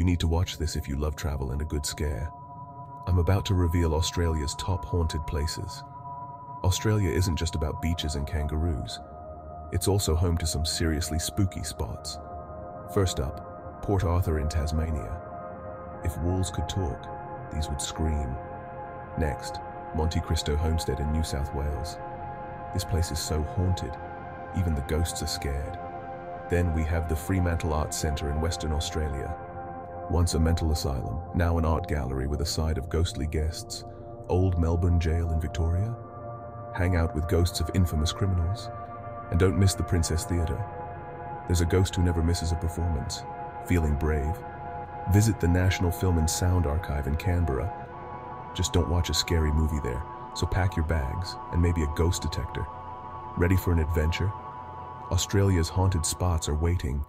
You need to watch this if you love travel and a good scare. I'm about to reveal Australia's top haunted places. Australia isn't just about beaches and kangaroos. It's also home to some seriously spooky spots. First up, Port Arthur in Tasmania. If wolves could talk, these would scream. Next, Monte Cristo Homestead in New South Wales. This place is so haunted, even the ghosts are scared. Then we have the Fremantle Arts Centre in Western Australia. Once a mental asylum, now an art gallery with a side of ghostly guests. Old Melbourne Gaol in Victoria. Hang out with ghosts of infamous criminals. And don't miss the Princess Theatre. There's a ghost who never misses a performance. Feeling brave? Visit the National Film and Sound Archive in Canberra. Just don't watch a scary movie there, so pack your bags and maybe a ghost detector. Ready for an adventure? Australia's haunted spots are waiting.